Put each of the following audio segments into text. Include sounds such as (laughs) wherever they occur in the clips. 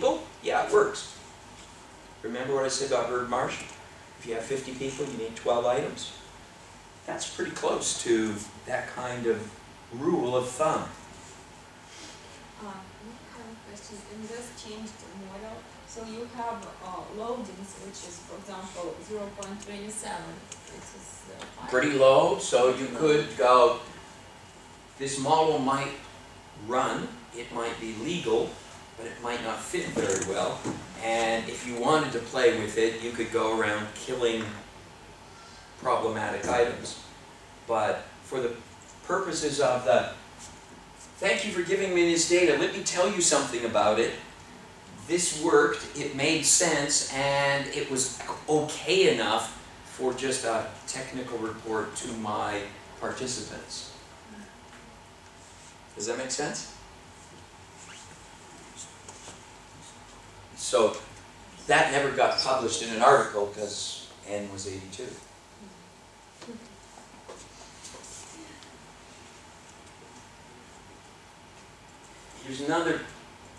people, yeah, it works. Remember what I said about Herb Marsh? If you have 50 people, you need 12 items. That's pretty close to that kind of rule of thumb. Uh, we have a question, in this changed model, so you have, uh, loadings, which is, for example, zero point twenty-seven, which is uh. Pretty low, so you could go, this model might run, it might be legal, but it might not fit very well. And if you wanted to play with it, you could go around killing problematic items. But for the purposes of the, thank you for giving me this data, let me tell you something about it. This worked, it made sense, and it was okay enough for just a technical report to my participants. Does that make sense? So that never got published in an article because N was 82. Here's another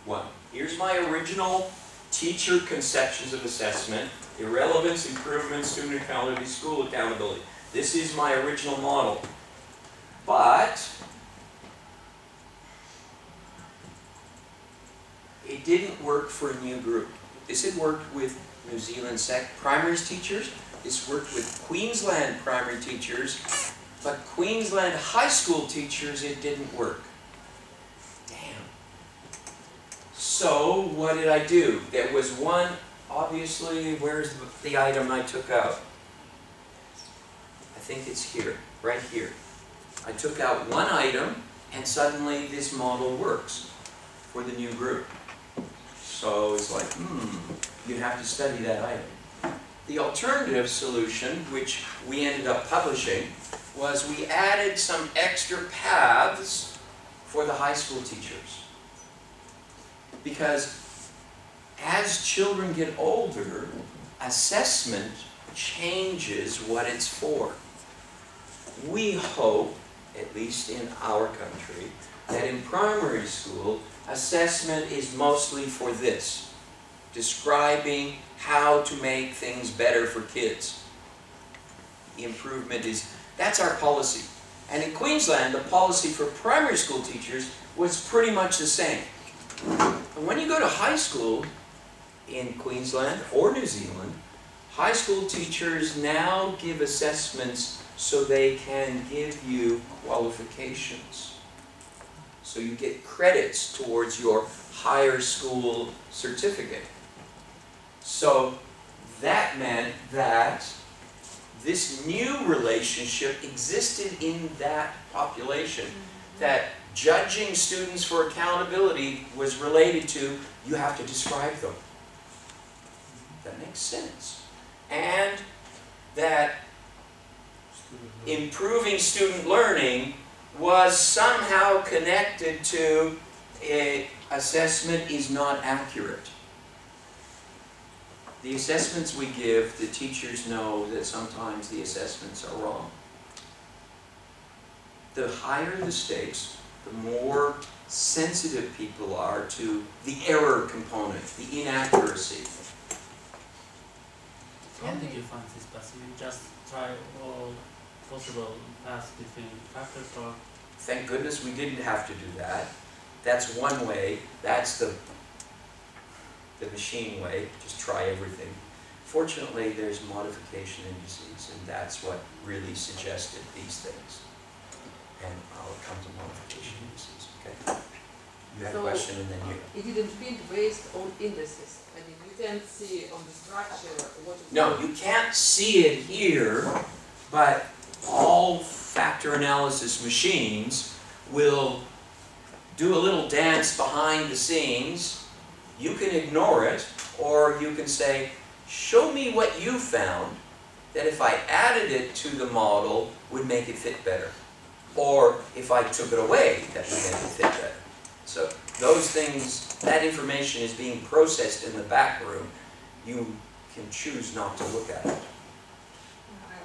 one. Here's my original teacher conceptions of assessment, irrelevance, improvement, student accountability, school accountability. This is my original model. But it didn't work for a new group. This had worked with New Zealand sec primaries teachers. This worked with Queensland primary teachers, but Queensland high school teachers, it didn't work. Damn. So what did I do? There was one, obviously, where's the, the item I took out? I think it's here, right here. I took out one item, and suddenly this model works for the new group. So it's like, hmm, you have to study that item. The alternative solution, which we ended up publishing, was we added some extra paths for the high school teachers. Because as children get older, assessment changes what it's for. We hope, at least in our country, that in primary school, assessment is mostly for this, describing how to make things better for kids. Improvement is, that's our policy. And in Queensland, the policy for primary school teachers was pretty much the same. And when you go to high school in Queensland or New Zealand, high school teachers now give assessments so they can give you qualifications. So you get credits towards your higher school certificate. So that meant that this new relationship existed in that population. Mm-hmm. That judging students for accountability was related to you have to describe them. That makes sense. And that improving student learning was somehow connected to a assessment is not accurate. The assessments we give, the teachers know that sometimes the assessments are wrong. The higher the stakes, the more sensitive people are to the error component, the inaccuracy. How did you find this? You just try all possible paths between factors or Thank goodness we didn't have to do that. That's one way, that's the, the machine way, just try everything. Fortunately, there's modification indices, and that's what really suggested these things. And I'll come to modification indices, okay? You had a question and then you, It didn't build based on indices. I mean, you can see on the structure what no, you can't see it here, but all factor analysis machines will do a little dance behind the scenes. You can ignore it, or you can say, show me what you found that if I added it to the model would make it fit better. Or if I took it away, that would make it fit better. So those things, that information is being processed in the back room. You can choose not to look at it.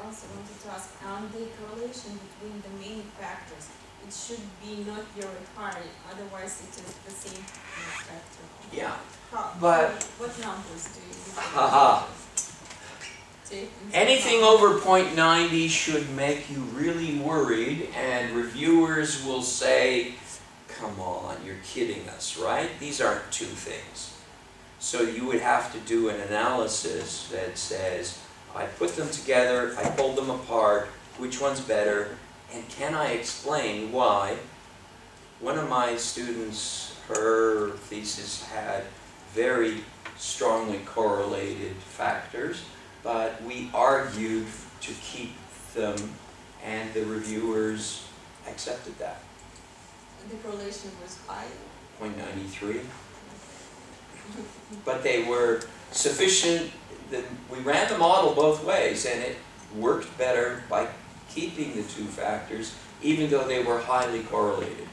I also wanted to ask, on the correlation between the main factors, it should be not very high, otherwise it is the same factor. Yeah, How, But- what numbers do you use? Haha. Anything over .90 should make you really worried, and reviewers will say, come on, you're kidding us, right? These aren't two things. So you would have to do an analysis that says, I put them together, I pulled them apart, which one's better, and can I explain why? One of my students, her thesis had very strongly correlated factors, but we argued to keep them, and the reviewers accepted that, The correlation was high. point ninety-three. But they were sufficient, that we ran the model both ways, and it worked better by keeping the two factors, even though they were highly correlated.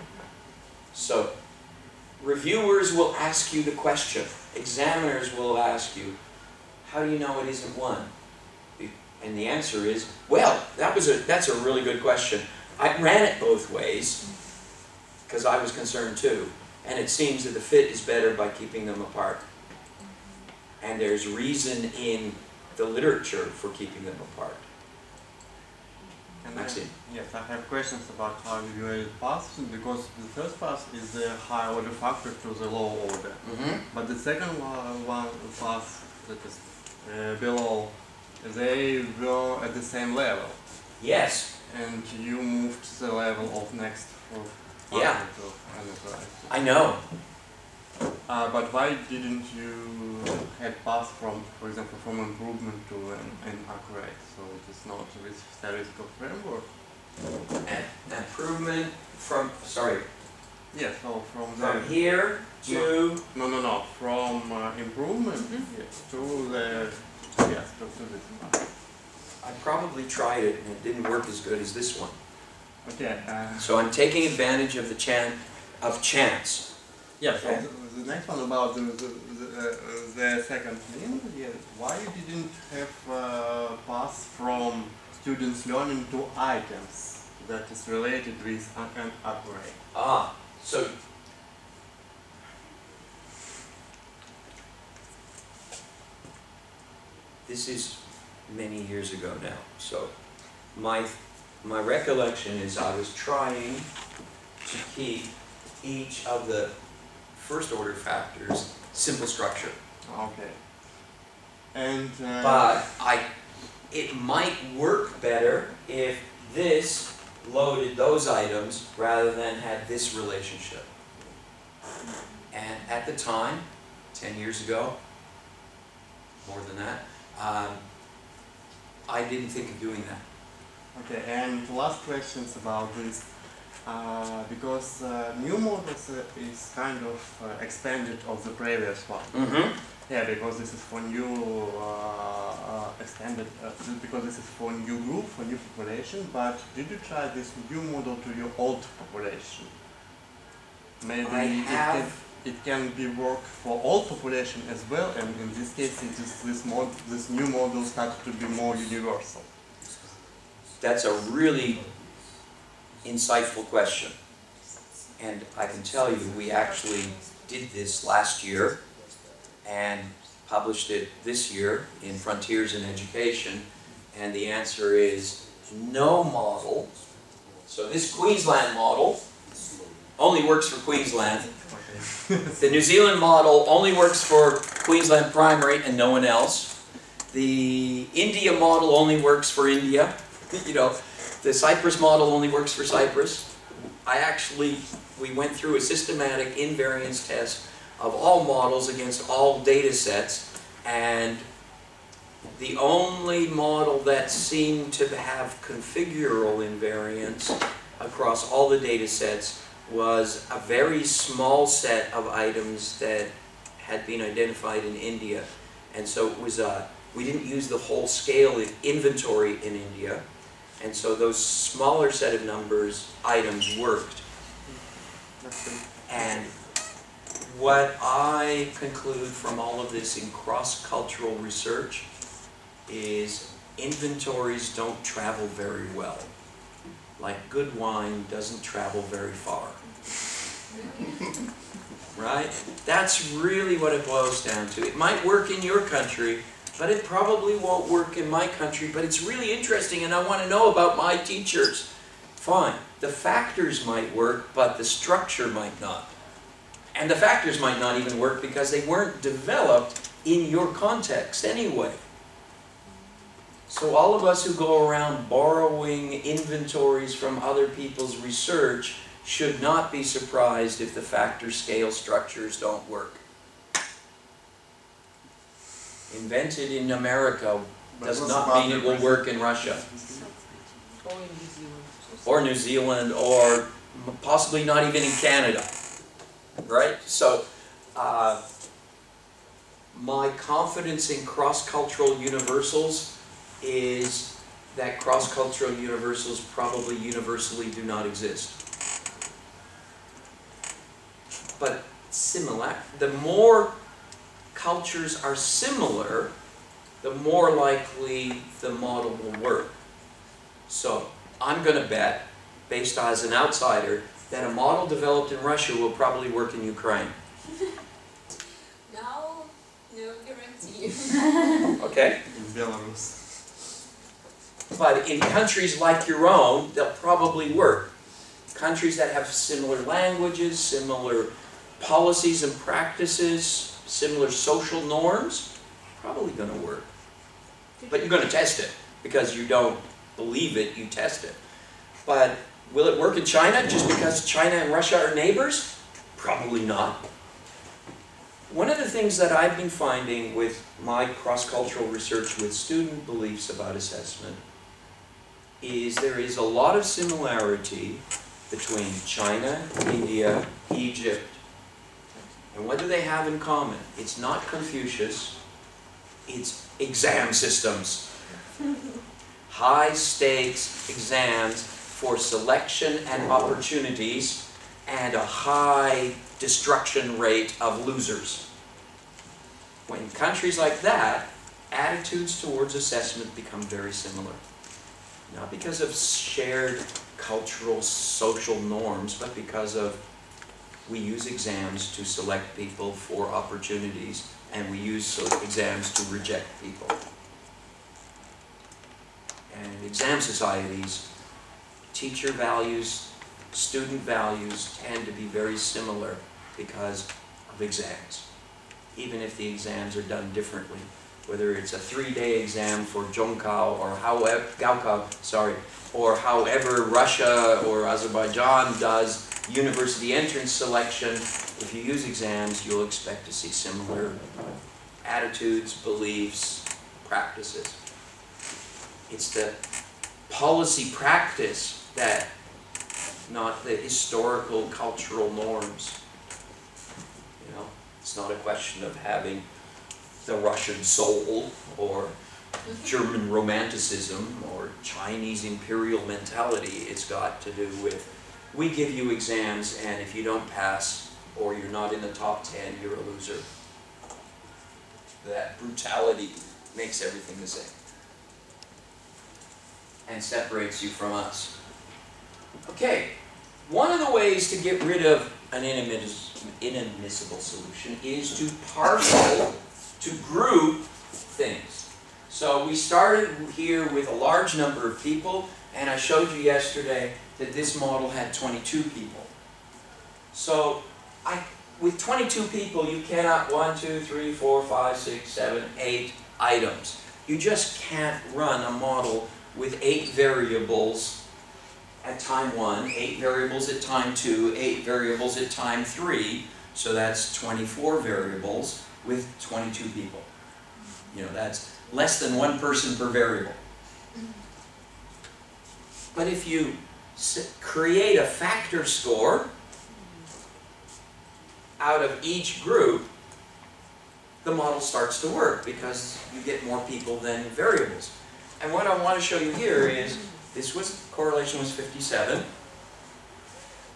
So, reviewers will ask you the question, examiners will ask you, how do you know it isn't one? And the answer is, well, that was a, that's a really good question. I ran it both ways, because I was concerned too, and it seems that the fit is better by keeping them apart. And there's reason in the literature for keeping them apart. And I, yes, I have questions about how you evaluate paths because the first path is the high order factor to the low order. Mm-hmm. But the second one, one path that is uh, below, they were at the same level. Yes, And you moved the level of next for Yeah. I know. Uh, but why didn't you have path from, for example, from improvement to an, an accurate? So it is not with statistical framework. An improvement from, sorry, Yes, so from from the here to, no no no from uh, improvement Mhm. yes, to the yes to, to this one. I probably tried it and it didn't work as good as this one. Okay. Uh, So I'm taking advantage of the chan, of chance. yeah. So Okay. The, next one about the the, the, uh, the second thing. Yeah, why you didn't have uh, path from students learning to items that is related with an array? Ah, so this is many years ago now, so my, my recollection is I was trying to keep each of the first order factors simple structure. Okay. And uh, But I, it might work better if this loaded those items rather than had this relationship. And at the time, ten years ago, more than that, um, I didn't think of doing that. Okay, and last questions about this. Uh, because uh, new models uh, is kind of uh, expanded of the previous one. Mm-hmm. Yeah, because this is for new uh, uh, extended, uh, because this is for new group, for new population. But did you try this new model to your old population? Maybe it can, it can be work for old population as well, and in this case, it is this mod, this new model started to be more universal. that's a really insightful question. And I can tell you, we actually did this last year and published it this year in Frontiers in Education. And the answer is no model. So this Queensland model only works for Queensland. The New Zealand model only works for Queensland primary and no one else. The India model only works for India. (laughs) You know, the Cyprus model only works for Cyprus. I actually, we went through a systematic invariance test of all models against all data sets, and the only model that seemed to have configural invariance across all the data sets was a very small set of items that had been identified in India. And so it was a, we didn't use the whole scale of inventory in India. And so those smaller set of numbers, items worked. And what I conclude from all of this in cross-cultural research is inventories don't travel very well. like good wine, doesn't travel very far. (laughs) Right? That's really what it boils down to. It might work in your country, but it probably won't work in my country. But it's really interesting, and I want to know about my teachers. Fine. The factors might work, but the structure might not. And the factors might not even work because they weren't developed in your context anyway. So all of us who go around borrowing inventories from other people's research should not be surprised if the factor scale structures don't work. Invented in America But does not mean it will work in Russia Or in New Zealand. or New Zealand or possibly not even in Canada. Right? So, uh, my confidence in cross-cultural universals is that cross-cultural universals probably universally do not exist. But similar, the more cultures are similar, the more likely the model will work. So, I'm going to bet, based as an outsider, that a model developed in Russia will probably work in Ukraine. (laughs) No, no guarantee. (laughs) Okay? In Belarus. But in countries like your own, they'll probably work. Countries that have similar languages, similar policies and practices, similar social norms, probably going to work. But you're going to test it because you don't believe it, you test it. But will it work in China just because China and Russia are neighbors? Probably not. One of the things that I've been finding with my cross-cultural research with student beliefs about assessment is there is a lot of similarity between China, India, Egypt. And what do they have in common? It's not Confucius, it's exam systems. (laughs) High stakes exams for selection and oh, opportunities and a high destruction rate of losers. When countries like that, attitudes towards assessment become very similar. Not because of shared cultural, social norms, but because of we use exams to select people for opportunities and we use exams to reject people. And exam societies, teacher values, student values tend to be very similar because of exams. Even if the exams are done differently, whether it's a three-day exam for Zhongkao or however, Gaokao, sorry, or however Russia or Azerbaijan does university entrance selection, if you use exams, you'll expect to see similar attitudes, beliefs, practices. It's the policy practice that, not the historical cultural norms. You know, it's not a question of having the Russian soul or mm-hmm. German romanticism or Chinese imperial mentality. It's got to do with we give you exams and if you don't pass or you're not in the top 10, you're a loser. That brutality makes everything the same and separates you from us. Okay, one of the ways to get rid of an inadmiss- inadmissible solution is to parcel, to group things. So we started here with a large number of people, and I showed you yesterday that this model had 22 people. So I, with 22 people, you cannot one, two, three, four, five, six, seven, eight items. You just can't run a model with eight variables at time one, eight variables at time two, eight variables at time three, so that's 24 variables with 22 people. You know, that's less than one person per variable. But if you create a factor score out of each group, the model starts to work because you get more people than variables. And what I want to show you here is this was correlation was 57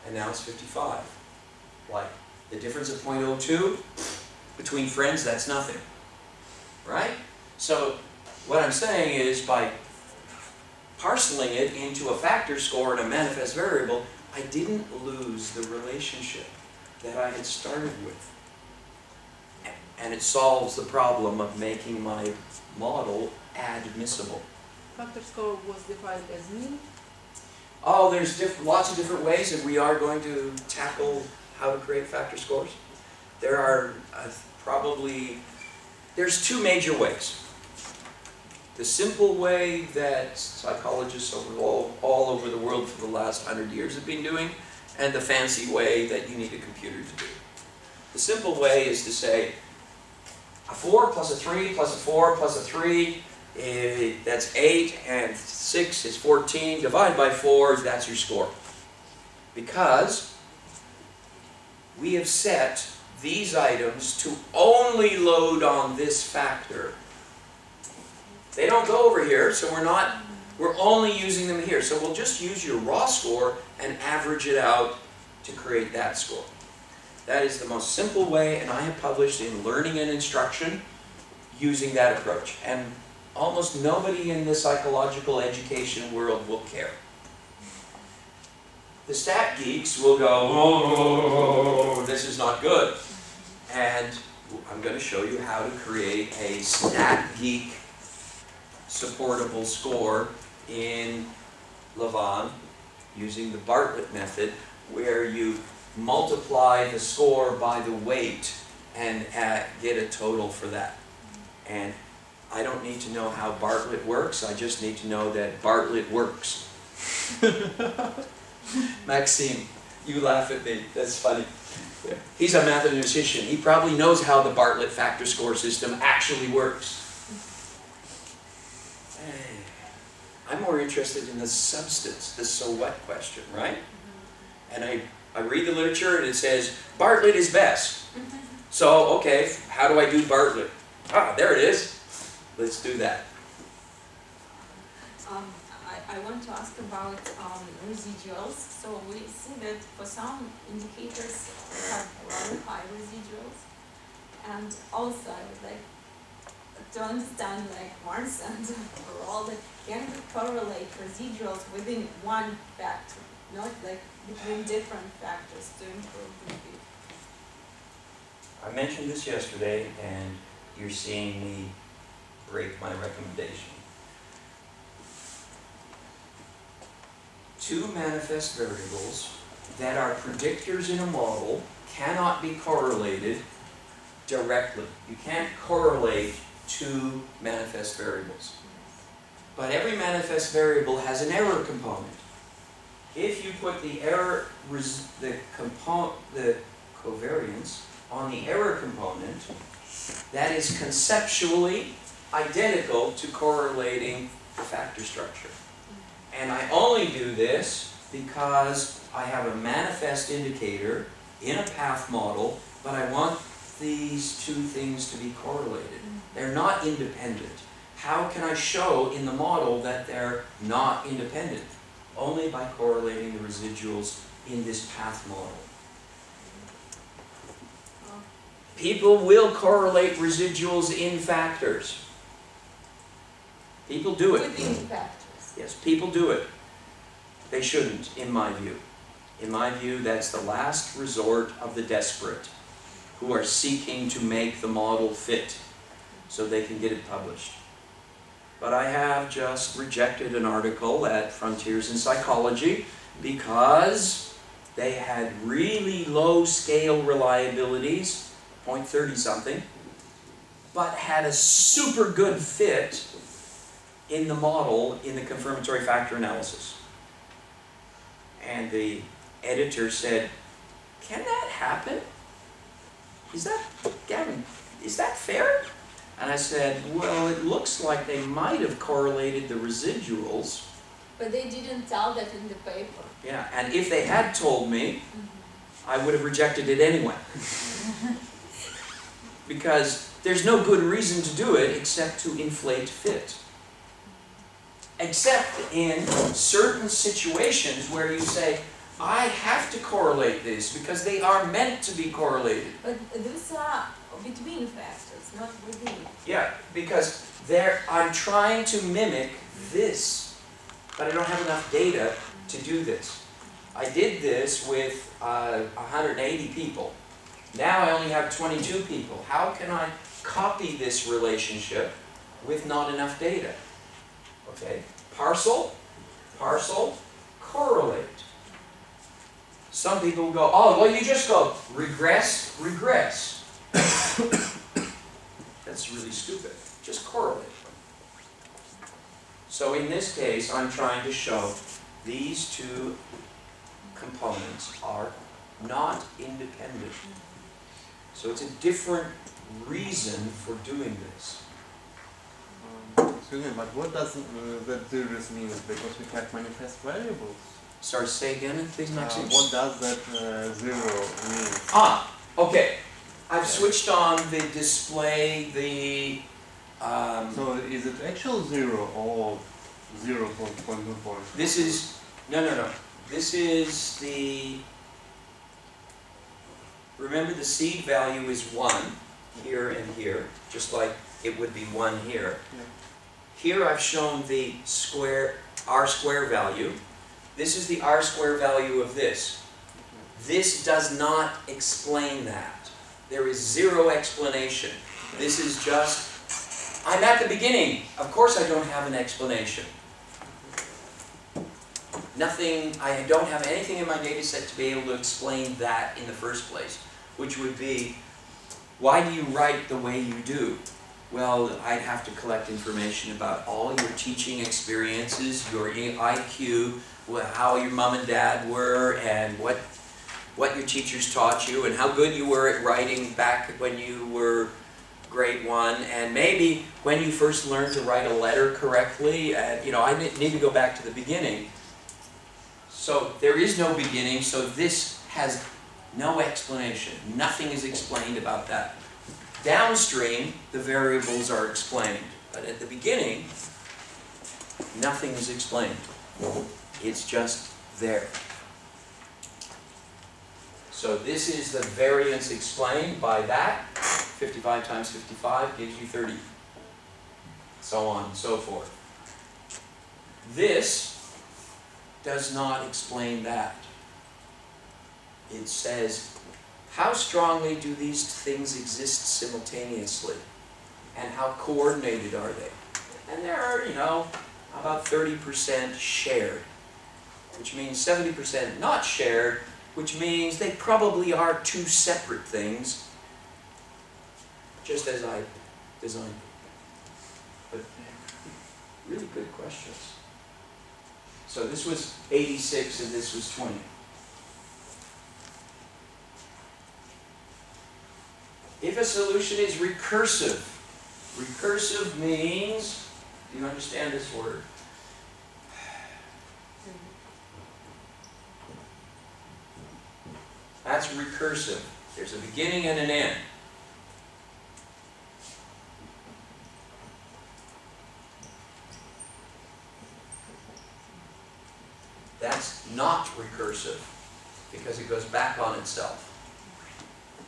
and now it's 55. Like the difference of 0.02 between friends that's nothing. Right? So what I'm saying is by parceling it into a factor score and a manifest variable, I didn't lose the relationship that I had started with. And it solves the problem of making my model admissible. Factor score was defined as mean. Oh, there's diff- lots of different ways that we are going to tackle how to create factor scores. There are uh, probably, there's two major ways. The simple way that psychologists over all, all over the world for the last hundred years have been doing, and the fancy way that you need a computer to do. The simple way is to say, a four plus a three plus a four plus a three, eh, that's eight, and six is fourteen, divide by four, that's your score. Because we have set these items to only load on this factor. They don't go over here, so we're not, we're only using them here. So we'll just use your raw score and average it out to create that score. That is the most simple way, and I have published in Learning and Instruction using that approach. And almost nobody in the psychological education world will care. The stat geeks will go, oh, this is not good. And I'm going to show you how to create a stat geek supportable score in lavaan using the Bartlett method where you multiply the score by the weight and uh, get a total for that. And I don't need to know how Bartlett works, I just need to know that Bartlett works. (laughs) Maxime, you laugh at me, that's funny. He's a mathematician, he probably knows how the Bartlett factor score system actually works. Hey, I'm more interested in the substance, the so what question, right? And I, I read the literature and it says Bartlett is best. (laughs) So, okay, how do I do Bartlett? Ah, there it is. Let's do that. Um, I, I want to ask about um, residuals. So we see that for some indicators we have rather high residuals. And also I would like to understand like Mars (laughs) and overall that can we correlate residuals within one factor, not like between different factors to improve the view. I mentioned this yesterday, and you're seeing me break my recommendation. Two manifest variables that are predictors in a model cannot be correlated directly. You can't correlate two manifest variables. But every manifest variable has an error component. If you put the error, the compo, the covariance on the error component, that is conceptually identical to correlating the factor structure. And I only do this because I have a manifest indicator in a path model, but I want these two things to be correlated. They're not independent. How can I show in the model that they're not independent? Only by correlating the residuals in this path model. People will correlate residuals in factors. People do it. Within factors. Yes, people do it. They shouldn't, in my view. In my view, that's the last resort of the desperate who are seeking to make the model fit so they can get it published. But I have just rejected an article at Frontiers in Psychology because they had really low scale reliabilities, 0.30 something, but had a super good fit in the model in the confirmatory factor analysis. And the editor said, Can that happen? Is that, Gavin, is that fair? And I said, Well, it looks like they might have correlated the residuals. But they didn't tell that in the paper. Yeah, and if they had told me, mm-hmm. I would have rejected it anyway. (laughs) because there's no good reason to do it except to inflate fit. Except in certain situations where you say, I have to correlate this because they are meant to be correlated. But these are between factors, not within. Yeah, because there I'm trying to mimic this. but I don't have enough data to do this. I did this with uh, 180 people. Now I only have 22 people. How can I copy this relationship with not enough data? Okay, parcel, parcel, correlate. Some people go, oh, well, you just go regress, regress. That's really stupid. Just correlate. So in this case, I'm trying to show these two components are not independent. So it's a different reason for doing this. Um, Excuse me, but what does uh, that zeros mean? Because we have manifest variables. Sorry, say again, please, Uh, Maxim. what does that uh, zero mean? Ah, okay. I've switched on the display, the, um, So is it actual zero or zero point point two point? this is, no, no, no. This is the, remember the seed value is one here and here, just like it would be one here. Yeah. Here I've shown the square, r square value. This is the r square value of this. This does not explain that. There is zero explanation. This is just, I'm at the beginning. Of course I don't have an explanation. Nothing, I don't have anything in my data set to be able to explain that in the first place, which would be, why do you write the way you do? Well, I'd have to collect information about all your teaching experiences, your IQ, how your mom and dad were, and what, what your teachers taught you, and how good you were at writing back when you were grade one, and maybe when you first learned to write a letter correctly, and, you know, I need to go back to the beginning. So there is no beginning, so this has no explanation. Nothing is explained about that. Downstream, the variables are explained, but at the beginning, nothing is explained. It's just there. So this is the variance explained by that. 55 times 55 gives you 30. So on and so forth. This does not explain that. It says, how strongly do these things exist simultaneously? And how coordinated are they? And there are, you know, about 30% shared, which means 70% not shared, which means they probably are two separate things, just as I designed them. But really good questions. So this was 86 and this was 20. If a solution is recursive, recursive means, do you understand this word? That's recursive. There's a beginning and an end. That's not recursive because it goes back on itself.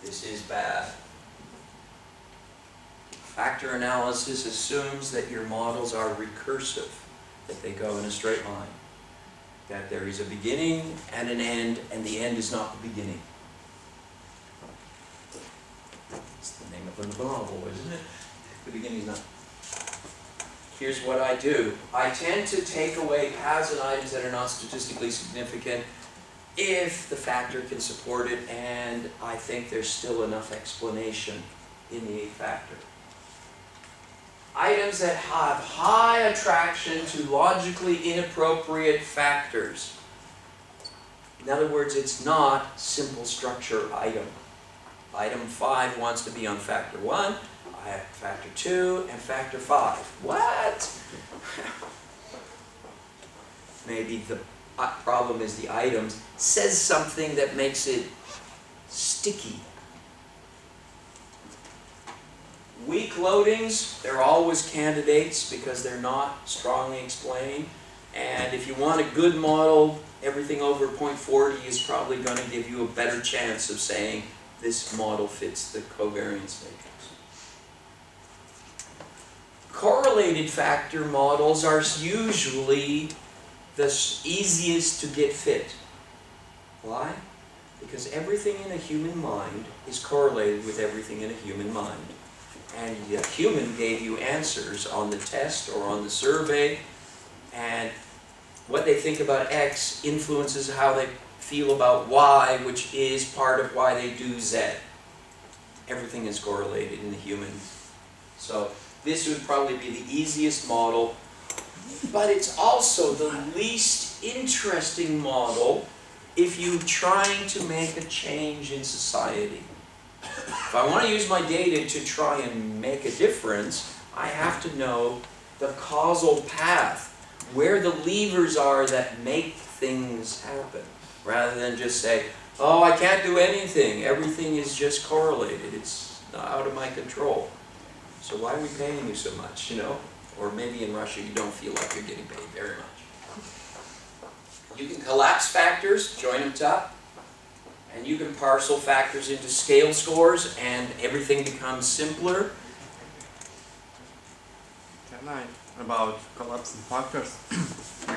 This is bad. Factor analysis assumes that your models are recursive, that they go in a straight line, that there is a beginning and an end, and the end is not the beginning. It's the name of isn't it? The beginning is not. Here's what I do. I tend to take away paths and items that are not statistically significant if the factor can support it and I think there's still enough explanation in the A factor. Items that have high attraction to logically inappropriate factors. In other words, it's not simple structure item. Item 5 wants to be on factor 1, I have factor 2, and factor 5. What? (laughs) Maybe the problem is the items says something that makes it sticky. Weak loadings, they're always candidates because they're not strongly explained. And if you want a good model, everything over 0.40 is probably going to give you a better chance of saying this model fits the covariance matrix. Correlated factor models are usually the easiest to get fit. Why? Because everything in a human mind is correlated with everything in a human mind. And the human gave you answers on the test or on the survey, and what they think about X influences how they feel about Y, which is part of why they do Z. Everything is correlated in the human. So this would probably be the easiest model, but it's also the least interesting model if you're trying to make a change in society. If I want to use my data to try and make a difference, I have to know the causal path, where the levers are that make things happen, rather than just say, oh, I can't do anything, everything is just correlated, it's out of my control. So why are we paying you so much, you know? Or maybe in Russia you don't feel like you're getting paid very much. You can collapse factors, join them up, and you can parcel factors into scale scores and everything becomes simpler. Can I about collapsing factors?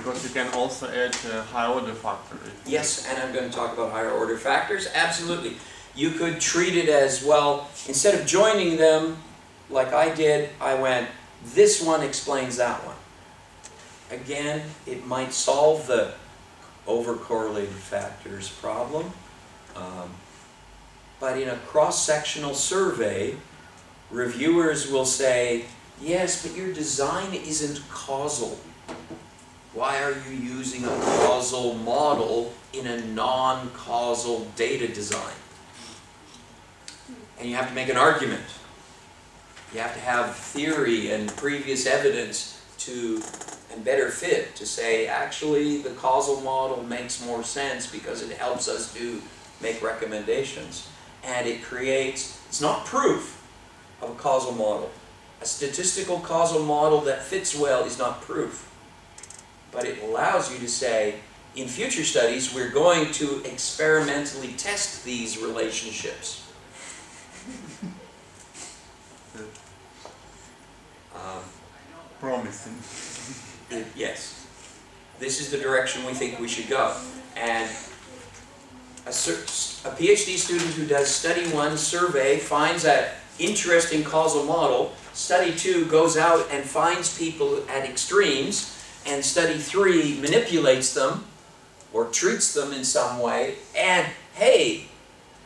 Because you can also add a high order factor. Yes, and I'm going to talk about higher order factors, absolutely. You could treat it as, well, instead of joining them like I did, I went, this one explains that one. Again, it might solve the overcorrelated factors problem. Um, but in a cross-sectional survey, reviewers will say, yes, but your design isn't causal. Why are you using a causal model in a non-causal data design? And you have to make an argument. You have to have theory and previous evidence to, and better fit to say, actually, the causal model makes more sense because it helps us do, make recommendations. And it creates, it's not proof of a causal model. A statistical causal model that fits well is not proof but it allows you to say, in future studies, we're going to experimentally test these relationships. Um, Promising. Yes. This is the direction we think we should go. And a, a PhD student who does study one survey finds that interesting causal model. Study two goes out and finds people at extremes, and study three manipulates them or treats them in some way. And hey,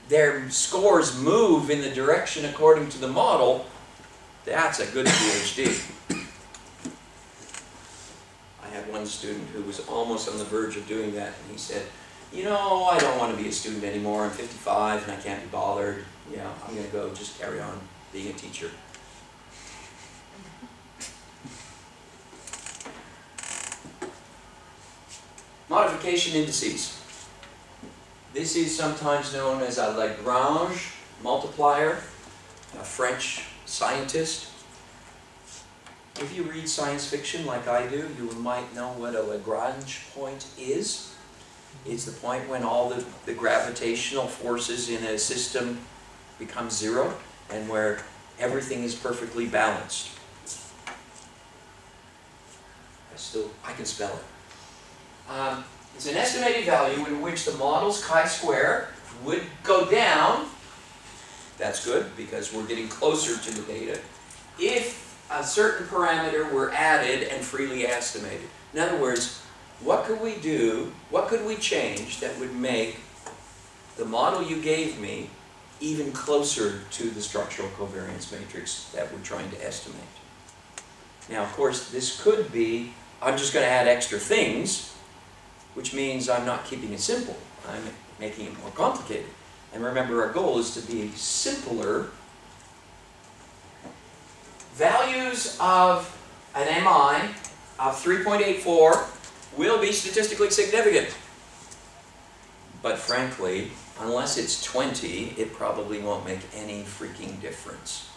their scores move in the direction according to the model. That's a good PhD. I had one student who was almost on the verge of doing that, and he said, you know, I don't want to be a student anymore, I'm 55 and I can't be bothered, you know, I'm going to go just carry on being a teacher. Modification indices. This is sometimes known as a Lagrange multiplier, a French scientist. If you read science fiction like I do, you might know what a Lagrange point is. It's the point when all the, the gravitational forces in a system become zero and where everything is perfectly balanced. I still, I can spell it. Um, it's an estimated value in which the model's chi-square would go down. That's good because we're getting closer to the data. If a certain parameter were added and freely estimated. In other words, what could we do, what could we change that would make the model you gave me even closer to the structural covariance matrix that we're trying to estimate? Now, of course, this could be, I'm just going to add extra things, which means I'm not keeping it simple. I'm making it more complicated. And remember, our goal is to be simpler values of an MI of 3.84 will be statistically significant. But frankly, unless it's 20, it probably won't make any freaking difference.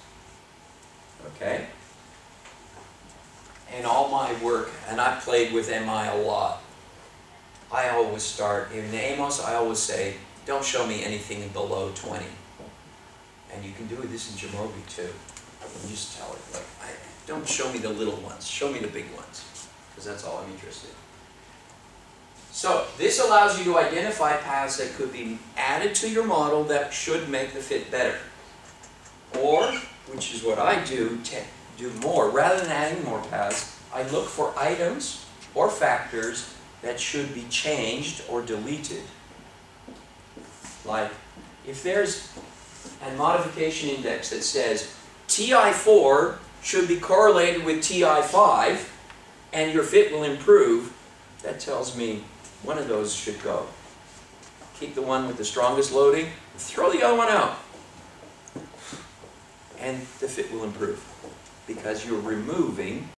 Okay? And all my work, and I've played with MI a lot, I always start, in Amos, I always say, don't show me anything below 20. And you can do this in Jamovi too. And just tell it, like, I, don't show me the little ones, show me the big ones, because that's all I'm interested in. So this allows you to identify paths that could be added to your model that should make the fit better. Or, which is what I do, te- do more, rather than adding more paths, I look for items or factors that should be changed or deleted. Like, if there's a modification index that says TI4 should be correlated with TI5 and your fit will improve, that tells me one of those should go. Keep the one with the strongest loading, throw the other one out. And the fit will improve because you're removing